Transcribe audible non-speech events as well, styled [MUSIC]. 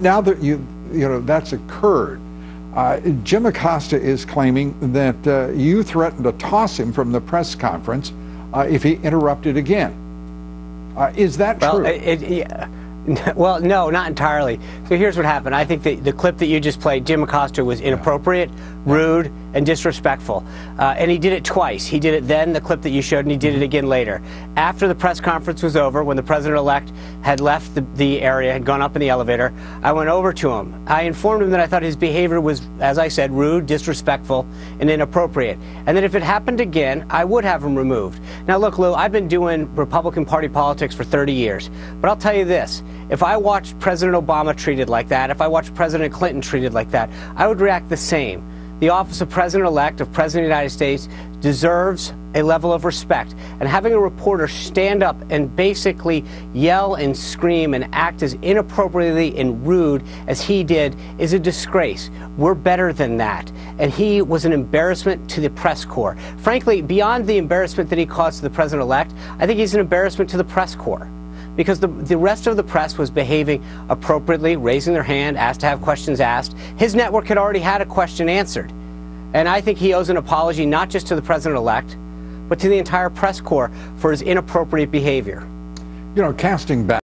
now that you you know that's occurred, uh, Jim Acosta is claiming that uh, you threatened to toss him from the press conference uh, if he interrupted again. Uh, is that well, true? It, it, [LAUGHS] well, no, not entirely. So here's what happened. I think the, the clip that you just played, Jim Acosta, was inappropriate, rude, and disrespectful. Uh, and he did it twice. He did it then, the clip that you showed, and he did it again later. After the press conference was over, when the president elect had left the, the area, had gone up in the elevator, I went over to him. I informed him that I thought his behavior was, as I said, rude, disrespectful, and inappropriate. And that if it happened again, I would have him removed. Now, look, Lou, I've been doing Republican Party politics for 30 years. But I'll tell you this if I watched President Obama treated like that, if I watched President Clinton treated like that, I would react the same. The office of President elect of President of the United States deserves a level of respect. And having a reporter stand up and basically yell and scream and act as inappropriately and rude as he did is a disgrace. We're better than that. And he was an embarrassment to the press corps. Frankly, beyond the embarrassment that he caused to the president elect, I think he's an embarrassment to the press corps because the, the rest of the press was behaving appropriately, raising their hand, asked to have questions asked. His network had already had a question answered. And I think he owes an apology not just to the president elect, but to the entire press corps for his inappropriate behavior. You know, casting back.